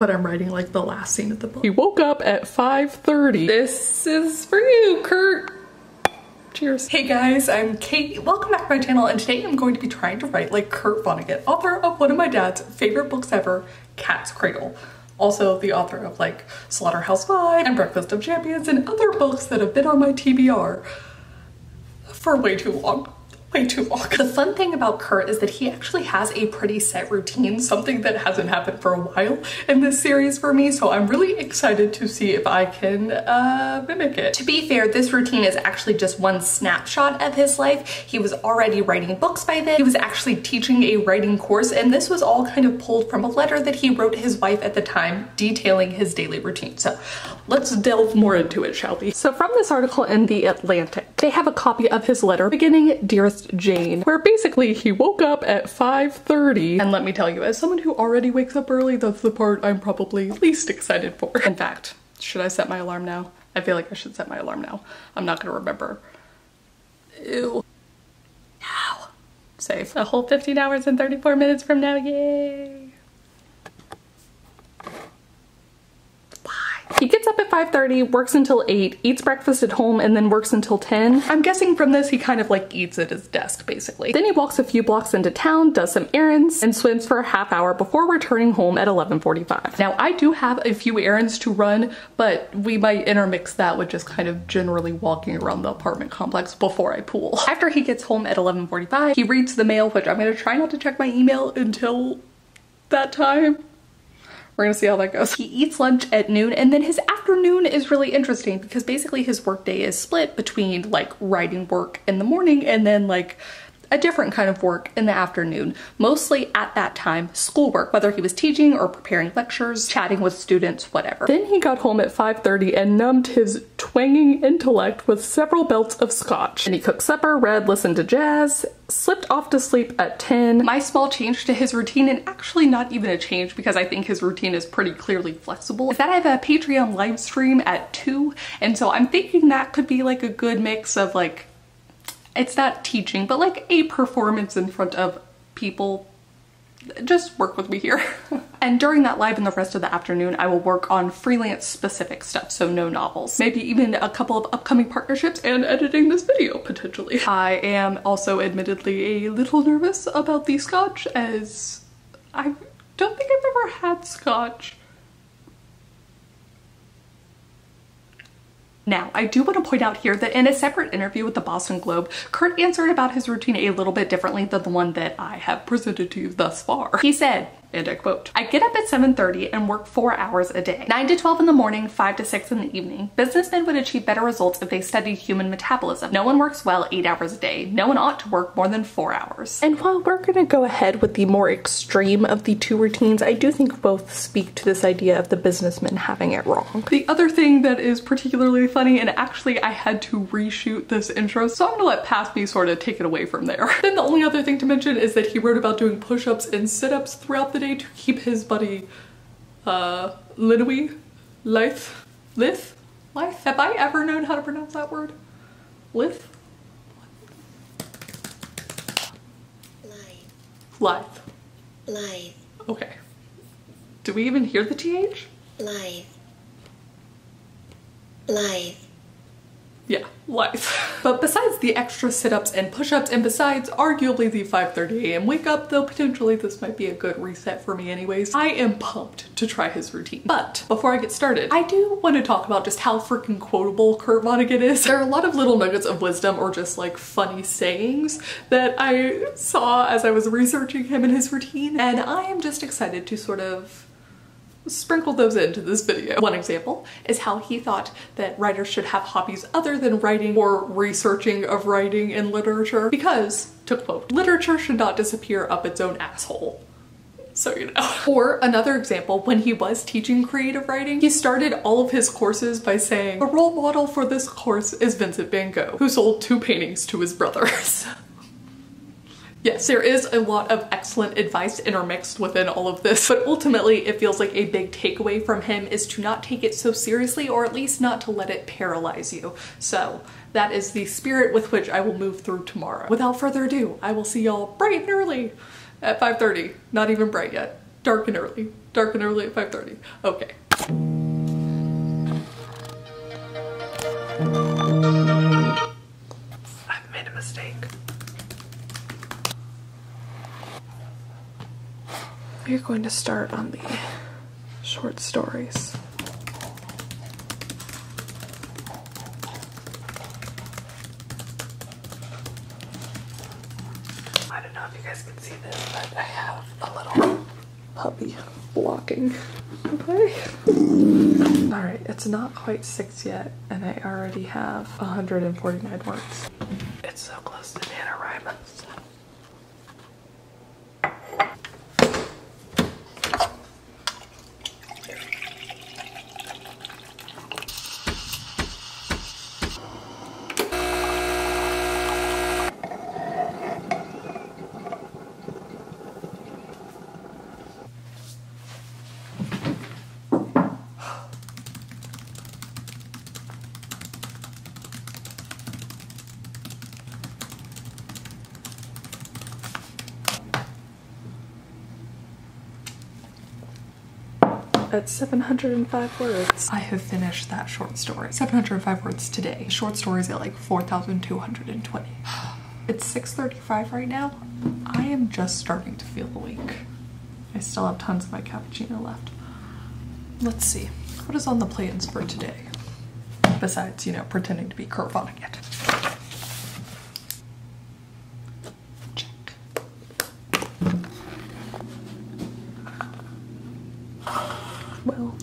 but I'm writing like the last scene of the book. He woke up at 5.30. This is for you, Kurt. Cheers. Hey guys, I'm Kate. Welcome back to my channel and today I'm going to be trying to write like Kurt Vonnegut, author of one of my dad's favorite books ever, Cat's Cradle. Also the author of like Slaughterhouse 5 and Breakfast of Champions and other books that have been on my TBR for way too long way too long. The fun thing about Kurt is that he actually has a pretty set routine, something that hasn't happened for a while in this series for me, so I'm really excited to see if I can uh, mimic it. To be fair, this routine is actually just one snapshot of his life. He was already writing books by then, he was actually teaching a writing course, and this was all kind of pulled from a letter that he wrote his wife at the time detailing his daily routine. So let's delve more into it, shall we? So from this article in The Atlantic, they have a copy of his letter beginning, Dearest Jane, where basically he woke up at 5.30. And let me tell you, as someone who already wakes up early, that's the part I'm probably least excited for. In fact, should I set my alarm now? I feel like I should set my alarm now. I'm not gonna remember. Ew. Now. Safe. A whole 15 hours and 34 minutes from now, yay! He gets up at 5.30, works until 8, eats breakfast at home, and then works until 10. I'm guessing from this he kind of like eats at his desk basically. Then he walks a few blocks into town, does some errands, and swims for a half hour before returning home at 11.45. Now I do have a few errands to run, but we might intermix that with just kind of generally walking around the apartment complex before I pool. After he gets home at 11.45, he reads the mail, which I'm gonna try not to check my email until that time we're gonna see how that goes. He eats lunch at noon and then his afternoon is really interesting because basically his workday is split between like writing work in the morning and then like a different kind of work in the afternoon, mostly at that time schoolwork, whether he was teaching or preparing lectures, chatting with students, whatever. Then he got home at 5.30 and numbed his twanging intellect with several belts of scotch. And he cooked supper, read, listened to jazz, slipped off to sleep at 10. My small change to his routine, and actually not even a change because I think his routine is pretty clearly flexible, is that I have a Patreon live stream at 2, and so I'm thinking that could be like a good mix of like it's not teaching, but like a performance in front of people just work with me here. and during that live and the rest of the afternoon, I will work on freelance specific stuff, so no novels. Maybe even a couple of upcoming partnerships and editing this video, potentially. I am also admittedly a little nervous about the scotch as I don't think I've ever had scotch. Now, I do want to point out here that in a separate interview with the Boston Globe, Kurt answered about his routine a little bit differently than the one that I have presented to you thus far. He said, and I quote, I get up at 7.30 and work four hours a day. 9 to 12 in the morning, 5 to 6 in the evening. Businessmen would achieve better results if they studied human metabolism. No one works well 8 hours a day. No one ought to work more than 4 hours. And while we're gonna go ahead with the more extreme of the two routines, I do think both speak to this idea of the businessman having it wrong. The other thing that is particularly funny, and actually I had to reshoot this intro, so I'm gonna let past me sort of take it away from there. then the only other thing to mention is that he wrote about doing push-ups and sit-ups throughout the to keep his buddy uh, Linui, Lith, Lith, Lith? Have I ever known how to pronounce that word? Lith? Lithe. Lithe. Lithe. Okay. Do we even hear the TH? Lithe. Lithe yeah, life. but besides the extra sit-ups and push-ups, and besides arguably the 5.30 a.m. wake up, though potentially this might be a good reset for me anyways, I am pumped to try his routine. But before I get started, I do want to talk about just how freaking quotable Kurt Vonnegut is. There are a lot of little nuggets of wisdom or just like funny sayings that I saw as I was researching him and his routine, and I am just excited to sort of sprinkle those into this video. One example is how he thought that writers should have hobbies other than writing or researching of writing in literature because, to quote, literature should not disappear up its own asshole so you know. Or another example, when he was teaching creative writing, he started all of his courses by saying, the role model for this course is Vincent van Gogh, who sold two paintings to his brothers. Yes, there is a lot of excellent advice intermixed within all of this, but ultimately it feels like a big takeaway from him is to not take it so seriously or at least not to let it paralyze you. So that is the spirit with which I will move through tomorrow. Without further ado, I will see y'all bright and early at 5.30. Not even bright yet. Dark and early Dark and early at 5.30. Okay. We're going to start on the short stories. I don't know if you guys can see this, but I have a little puppy blocking. Okay. All right, it's not quite six yet, and I already have 149 words. It's so close to NaNoWriMo. At 705 words, I have finished that short story. 705 words today. Short stories at like 4,220. It's 6.35 right now. I am just starting to feel awake. I still have tons of my cappuccino left. Let's see, what is on the plans for today? Besides, you know, pretending to be Kurt Vonnegut. Check. Well,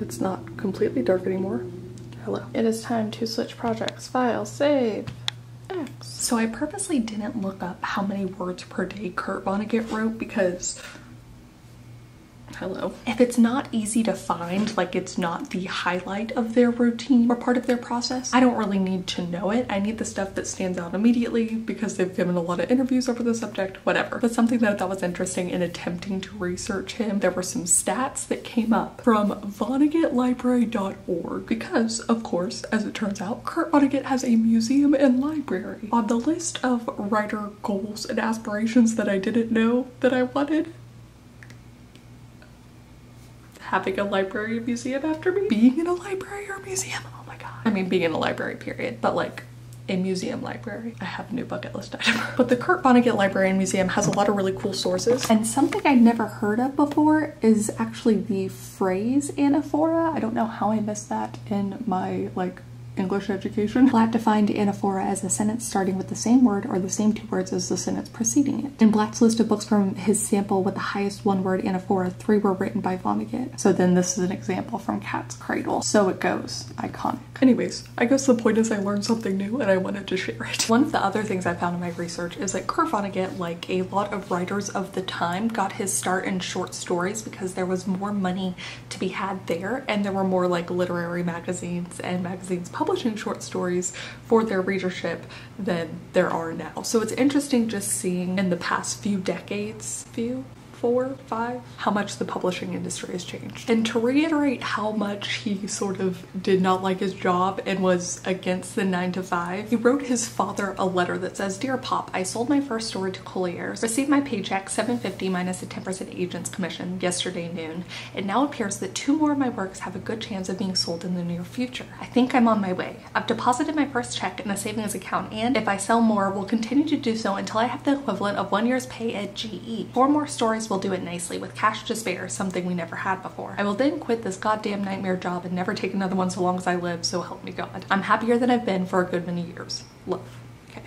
it's not completely dark anymore. Hello. It is time to switch projects. File, save, X. So I purposely didn't look up how many words per day Kurt Vonnegut wrote because hello. If it's not easy to find, like it's not the highlight of their routine or part of their process, I don't really need to know it. I need the stuff that stands out immediately because they've given a lot of interviews over the subject, whatever. But something that I thought was interesting in attempting to research him, there were some stats that came up from VonnegutLibrary.org because, of course, as it turns out, Kurt Vonnegut has a museum and library. On the list of writer goals and aspirations that I didn't know that I wanted, having a library museum after me. Being in a library or museum, oh my god. I mean being in a library period, but like a museum library. I have a new bucket list item. but the Kurt Vonnegut Library and Museum has a lot of really cool sources. And something I'd never heard of before is actually the phrase anaphora. I don't know how I missed that in my like English education. Blatt defined anaphora as a sentence starting with the same word or the same two words as the sentence preceding it. In Blatt's list of books from his sample with the highest one word anaphora, three were written by Vonnegut. So then this is an example from Cat's Cradle. So it goes. Iconic. Anyways, I guess the point is I learned something new and I wanted to share it. One of the other things I found in my research is that Kurt Vonnegut, like a lot of writers of the time, got his start in short stories because there was more money to be had there and there were more like literary magazines and magazines publishing short stories for their readership than there are now. So it's interesting just seeing in the past few decades, few, four, five, how much the publishing industry has changed. And to reiterate how much he sort of did not like his job and was against the nine to five, he wrote his father a letter that says, Dear Pop, I sold my first story to Collier's, received my paycheck, 750 minus a 10% agent's commission yesterday noon. It now appears that two more of my works have a good chance of being sold in the near future. I think I'm on my way. I've deposited my first check in a savings account and if I sell more, will continue to do so until I have the equivalent of one year's pay at GE. Four more stories will do it nicely with cash to spare, something we never had before. I will then quit this goddamn nightmare job and never take another one so long as I live, so help me God. I'm happier than I've been for a good many years. Love.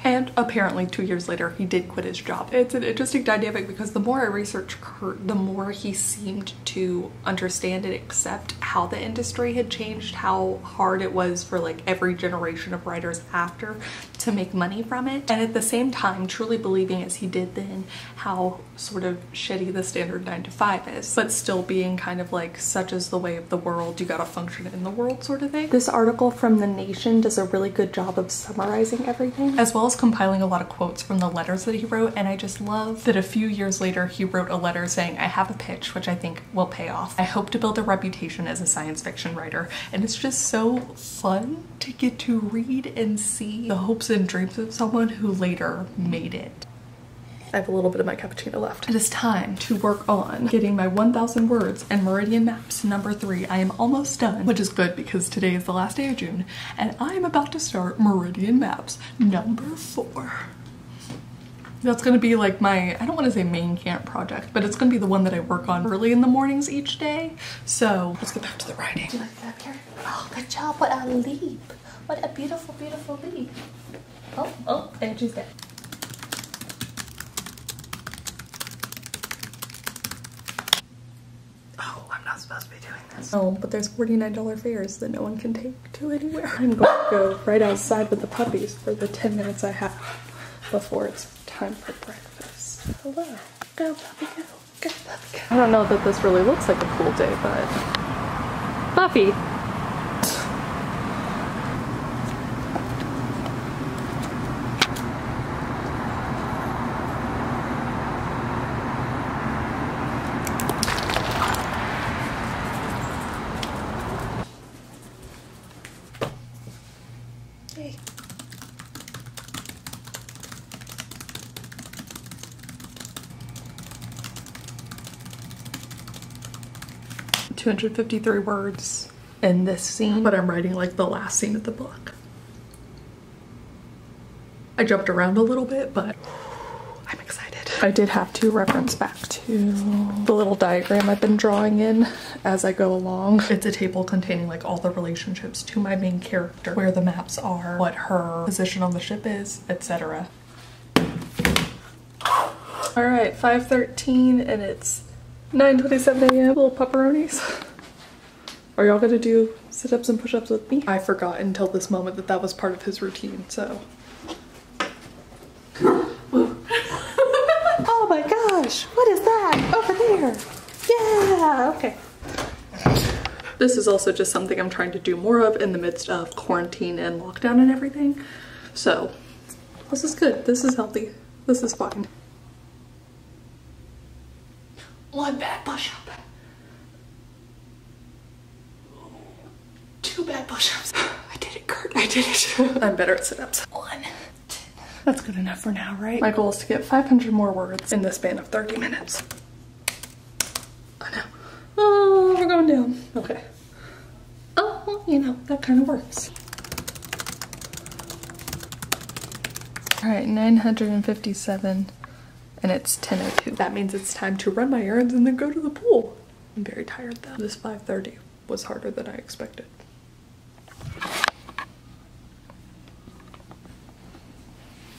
And apparently two years later, he did quit his job. It's an interesting dynamic because the more I researched Kurt, the more he seemed to understand and accept how the industry had changed, how hard it was for like every generation of writers after to make money from it. And at the same time, truly believing as he did then how sort of shitty the standard nine to five is, but still being kind of like such is the way of the world, you gotta function in the world sort of thing. This article from The Nation does a really good job of summarizing everything, as well as compiling a lot of quotes from the letters that he wrote. And I just love that a few years later, he wrote a letter saying, I have a pitch, which I think will pay off. I hope to build a reputation as a science fiction writer. And it's just so fun to get to read and see the hopes and dreams of someone who later made it. I have a little bit of my cappuccino left. It is time to work on getting my 1000 words and meridian maps number three. I am almost done, which is good because today is the last day of June and I am about to start meridian maps number four. That's gonna be like my, I don't wanna say main camp project, but it's gonna be the one that I work on early in the mornings each day. So let's get back to the writing. Do you like that, Karen? Oh, good job. What a leap. What a beautiful, beautiful leap. Oh, oh, and she's dead. Oh, I'm not supposed to be doing this. Oh, but there's $49 fares that no one can take to anywhere. I'm going to go right outside with the puppies for the 10 minutes I have before it's time for breakfast. Hello. Go, puppy, go. Go, puppy, go. I don't know that this really looks like a cool day, but... Buffy! 253 words in this scene, but I'm writing like the last scene of the book. I jumped around a little bit, but I'm excited. I did have to reference back to the little diagram I've been drawing in as I go along. It's a table containing like all the relationships to my main character, where the maps are, what her position on the ship is, etc. All right, 5.13 and it's 9.27 a.m. Little pepperonis. Are y'all gonna do sit-ups and push-ups with me? I forgot until this moment that that was part of his routine, so. oh my gosh, what is that over there? Yeah, okay. This is also just something I'm trying to do more of in the midst of quarantine and lockdown and everything. So this is good. This is healthy. This is fine. One bad push up. Two bad push ups. I did it, Kurt. I did it. I'm better at sit ups. One. That's good enough for now, right? My goal is to get 500 more words in the span of 30 minutes. Oh no. Oh, we're going down. Okay. Oh, well, you know, that kind of works. All right, 957 and it's 10.02. That means it's time to run my errands and then go to the pool. I'm very tired though. This 5.30 was harder than I expected.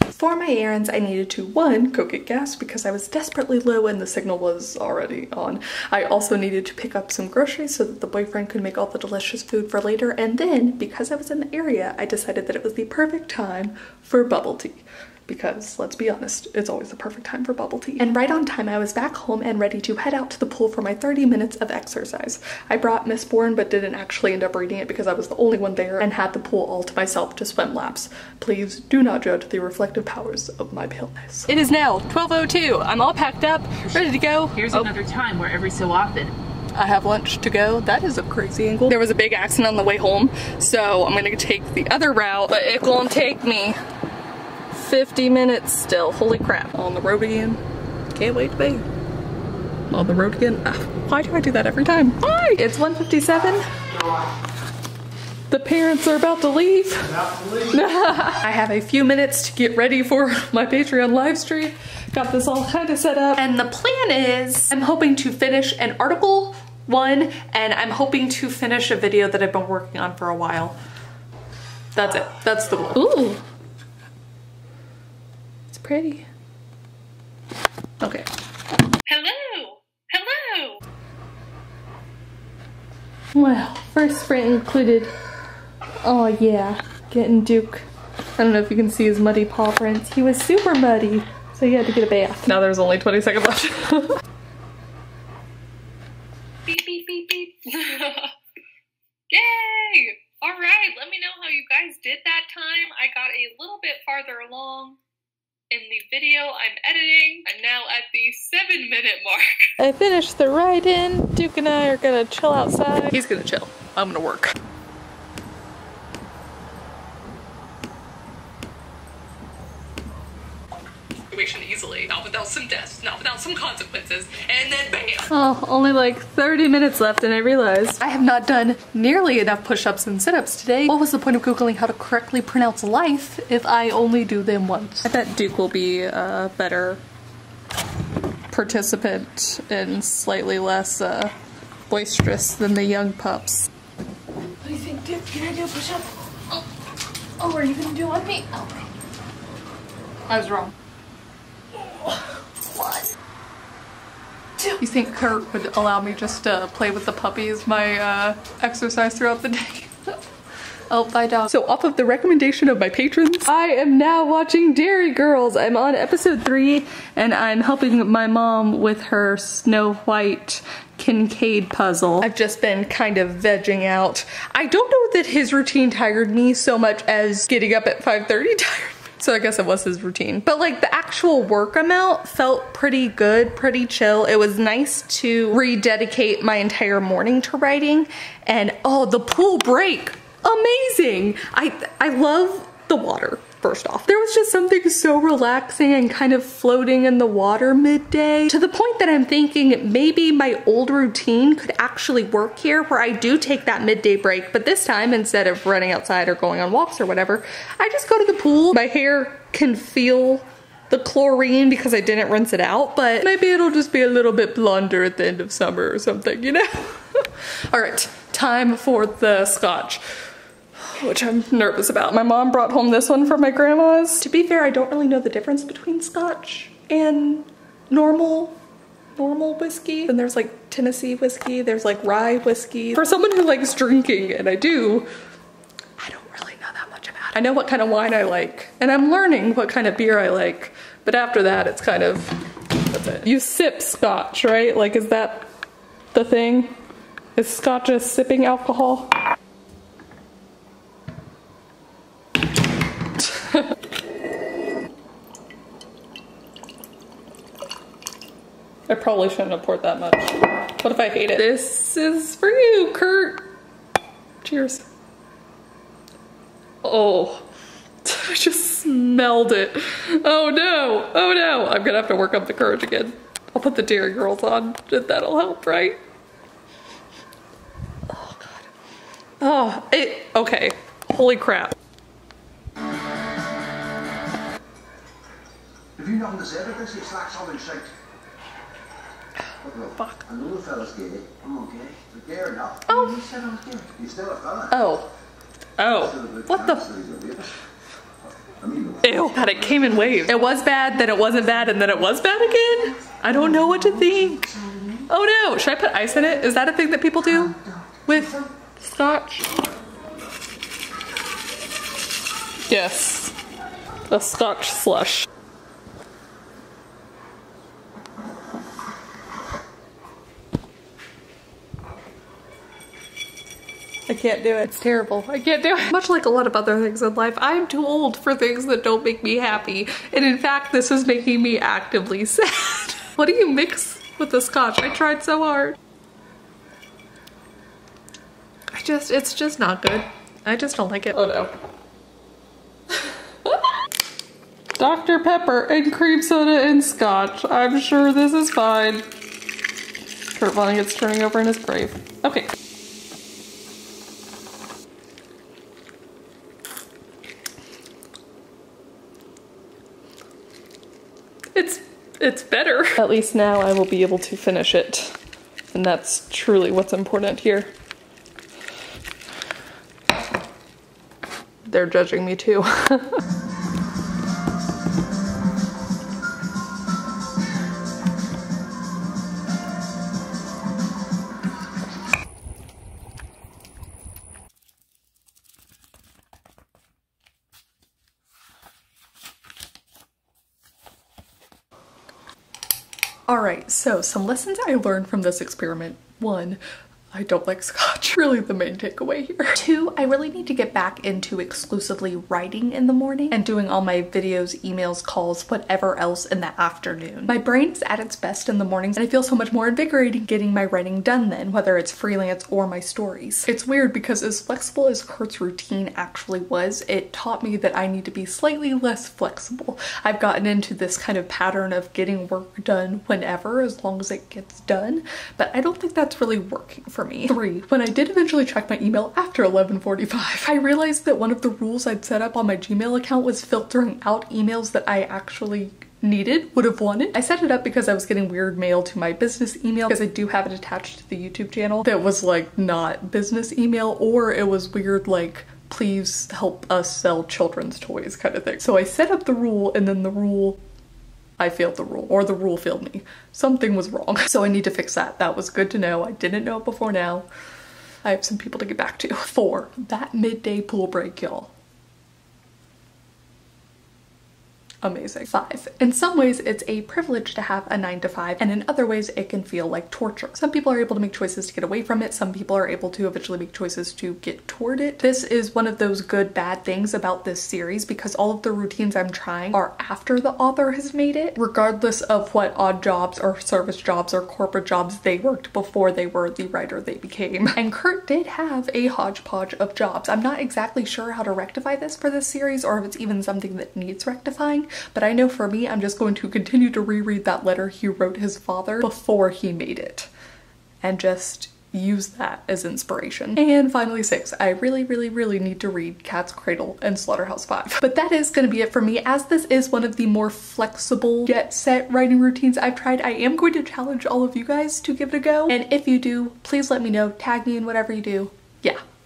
For my errands, I needed to one, go get gas because I was desperately low and the signal was already on. I also needed to pick up some groceries so that the boyfriend could make all the delicious food for later. And then, because I was in the area, I decided that it was the perfect time for bubble tea because let's be honest, it's always the perfect time for bubble tea. And right on time, I was back home and ready to head out to the pool for my 30 minutes of exercise. I brought Miss Mistborn but didn't actually end up reading it because I was the only one there and had the pool all to myself to swim laps. Please do not judge the reflective powers of my paleness. It is now 12.02. I'm all packed up, ready to go. Here's oh. another time where every so often I have lunch to go. That is a crazy angle. There was a big accident on the way home, so I'm gonna take the other route, but it won't take me 50 minutes still. Holy crap. On the road again. Can't wait to be on the road again. Ah, why do I do that every time? Why? It's 157. The parents are about to leave. About to leave. I have a few minutes to get ready for my Patreon live stream. Got this all kind of set up. And the plan is I'm hoping to finish an article one and I'm hoping to finish a video that I've been working on for a while. That's it. That's the goal. Ooh pretty. Okay. Hello! Hello! Well, first sprint included, oh yeah, getting Duke. I don't know if you can see his muddy paw prints. He was super muddy, so he had to get a bath. Now there's only 20 seconds left. beep, beep, beep, beep. Yay! All right, let me know how you guys did that time. I got a little bit farther along in the video I'm editing. I'm now at the seven minute mark. I finished the ride in. Duke and I are gonna chill outside. He's gonna chill. I'm gonna work. Situation easily. Not without some deaths, not without some consequences, and then bam. Oh, only like 30 minutes left and I realized I have not done nearly enough push-ups and sit-ups today. What was the point of Googling how to correctly pronounce life if I only do them once? I bet Duke will be a better participant and slightly less uh, boisterous than the young pups. What do you think, Duke? Can gonna do a push up? Oh, oh are you gonna do on me? Okay. I was wrong. One. Two. You think Kurt would allow me just to play with the puppies my uh, exercise throughout the day? Oh, bye dog. So off of the recommendation of my patrons, I am now watching Derry Girls. I'm on episode three and I'm helping my mom with her Snow White Kinkade puzzle. I've just been kind of vegging out. I don't know that his routine tired me so much as getting up at 5.30 tired so I guess it was his routine. But like the actual work amount felt pretty good, pretty chill. It was nice to rededicate my entire morning to writing. And oh, the pool break amazing. I, I love the water first off. There was just something so relaxing and kind of floating in the water midday to the point that I'm thinking maybe my old routine could actually work here where I do take that midday break, but this time instead of running outside or going on walks or whatever, I just go to the pool. My hair can feel the chlorine because I didn't rinse it out, but maybe it'll just be a little bit blonder at the end of summer or something, you know? All right, time for the scotch which I'm nervous about. My mom brought home this one from my grandma's. To be fair, I don't really know the difference between scotch and normal normal whiskey. And there's like Tennessee whiskey, there's like rye whiskey. For someone who likes drinking, and I do, I don't really know that much about it. I know what kind of wine I like, and I'm learning what kind of beer I like. But after that, it's kind of, that's it. You sip scotch, right? Like, is that the thing? Is scotch a sipping alcohol? I probably shouldn't have poured that much. What if I hate it? This is for you, Kurt. Cheers. Oh, I just smelled it. Oh no, oh no. I'm gonna have to work up the courage again. I'll put the Derry Girls on. That'll help, right? Oh God. Oh, it, okay. Holy crap. Have you nothing to this? It's like something straight. Look, Fuck. I know the fella's gay. I'm okay. But gay or not, Oh. you said I was gay. You're still a fella. Oh. Oh. What the? Ew. God, it came in waves. It was bad, then it wasn't bad, and then it was bad again? I don't know what to think. Oh no, should I put ice in it? Is that a thing that people do with scotch? Yes. A scotch slush. Can't do it. It's terrible. I can't do it. Much like a lot of other things in life, I'm too old for things that don't make me happy. And in fact, this is making me actively sad. what do you mix with the scotch? I tried so hard. I just, it's just not good. I just don't like it. Oh no. Dr. Pepper and cream soda and scotch. I'm sure this is fine. Kurt Vonnegut's turning over in his grave. Okay. It's it's better. At least now I will be able to finish it. And that's truly what's important here. They're judging me too. All right, so some lessons I learned from this experiment. One, I don't like scotch. Really the main takeaway here. Two, I really need to get back into exclusively writing in the morning and doing all my videos, emails, calls, whatever else in the afternoon. My brain is at its best in the mornings and I feel so much more invigorated getting my writing done then, whether it's freelance or my stories. It's weird because as flexible as Kurt's routine actually was, it taught me that I need to be slightly less flexible. I've gotten into this kind of pattern of getting work done whenever as long as it gets done, but I don't think that's really working for me. Three, when I did eventually check my email after 1145, I realized that one of the rules I'd set up on my Gmail account was filtering out emails that I actually needed, would have wanted. I set it up because I was getting weird mail to my business email because I do have it attached to the YouTube channel that was like not business email or it was weird like please help us sell children's toys kind of thing. So I set up the rule and then the rule I failed the rule or the rule failed me. Something was wrong. So I need to fix that. That was good to know. I didn't know it before now. I have some people to get back to. Four, that midday pool break, y'all. Amazing. Five, in some ways it's a privilege to have a nine to five and in other ways it can feel like torture. Some people are able to make choices to get away from it. Some people are able to eventually make choices to get toward it. This is one of those good bad things about this series because all of the routines I'm trying are after the author has made it, regardless of what odd jobs or service jobs or corporate jobs they worked before they were the writer they became. And Kurt did have a hodgepodge of jobs. I'm not exactly sure how to rectify this for this series or if it's even something that needs rectifying, but I know for me, I'm just going to continue to reread that letter he wrote his father before he made it and just use that as inspiration. And finally six, I really, really, really need to read Cat's Cradle and Slaughterhouse 5. But that is gonna be it for me as this is one of the more flexible get set writing routines I've tried. I am going to challenge all of you guys to give it a go. And if you do, please let me know, tag me in whatever you do.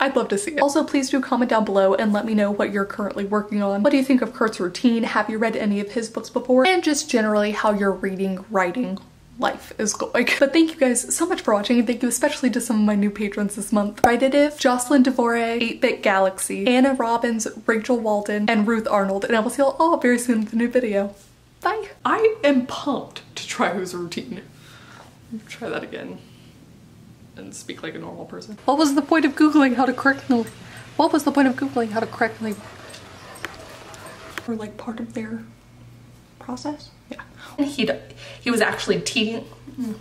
I'd love to see it. Also, please do comment down below and let me know what you're currently working on. What do you think of Kurt's routine? Have you read any of his books before? And just generally how your reading, writing, life is going. But thank you guys so much for watching and thank you especially to some of my new patrons this month. Ridative, Jocelyn Devore, 8-Bit Galaxy, Anna Robbins, Rachel Walden, and Ruth Arnold. And I will see you all very soon with a new video. Bye. I am pumped to try his routine. Try that again and speak like a normal person. What was the point of Googling how to correctly, what was the point of Googling how to correctly, or like part of their process? Yeah. He, he was actually teaching, mm.